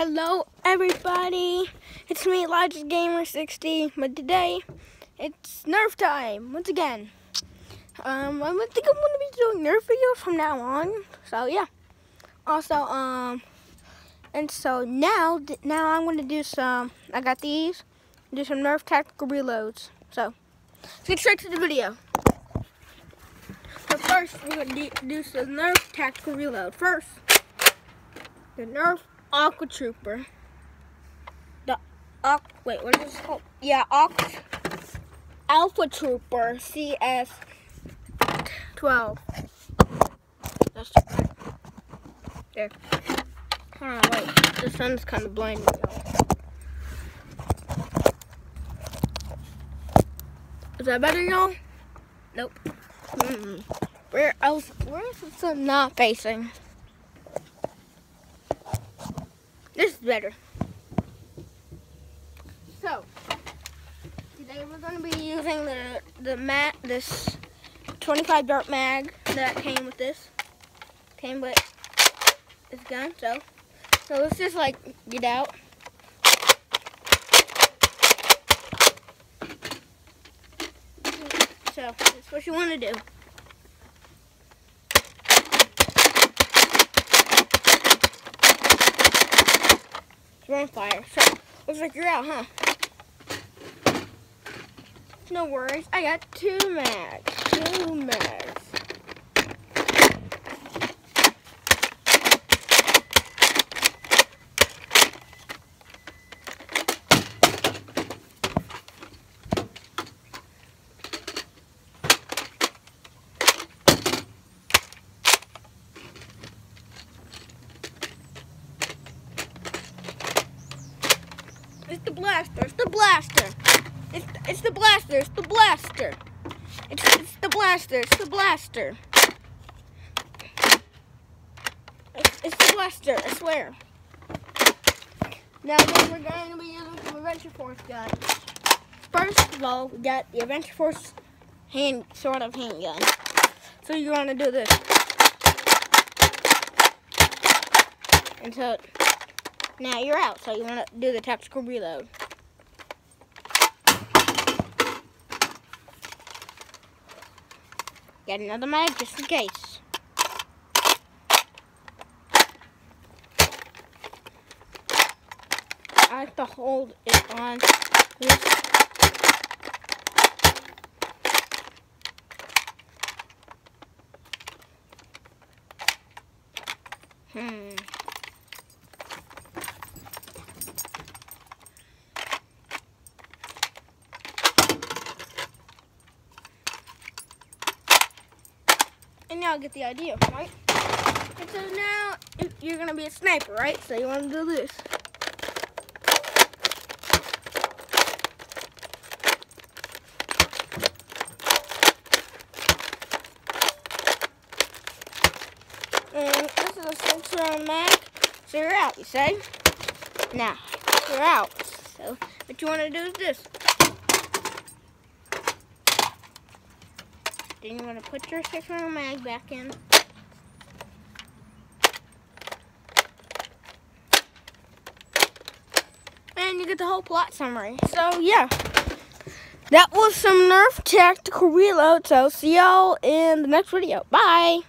Hello everybody, it's me Elijah Gamer 60, but today it's Nerf time once again. Um, I think I'm gonna be doing Nerf videos from now on. So yeah. Also, um, and so now, now I'm gonna do some. I got these. Do some Nerf tactical reloads. So let's get straight to the video. So first, we're gonna do some Nerf tactical reload. First, the Nerf Aqua Trooper. The Aqu wait, what is this called? Yeah, Aqu Alpha Trooper CS 12. That's there. Hold on, wait. The sun's kind of blinding Is that better, y'all? Nope. Mm -mm. Where else? Where is the sun not facing? This is better. So, today we're going to be using the the mat this 25 dart mag that came with this. Came with this gun. So, so let's just like get out. So that's what you want to do. You're on fire. So, looks like you're out, huh? No worries. I got two mags. Two mags. It's the blaster. It's the blaster. It's, it's the blaster. It's the blaster. It's, it's the blaster. It's the blaster. It's, it's the blaster. I swear. Now then we're going to be using some Adventure Force guns. First of all, we got the Adventure Force hand sort of handgun. So you're going to do this. So now you're out, so you want to do the tactical reload. Get another mag just in case. I have to hold it on this. Hmm. Now get the idea, right? And so now you're gonna be a sniper, right? So you want to do this. And this is a six round mag. So you're out, you say? Now, you're out. So what you want to do is this. Then you want to put your six mag back in. And you get the whole plot summary. So yeah. That was some Nerf Tactical Reload. So see y'all in the next video. Bye.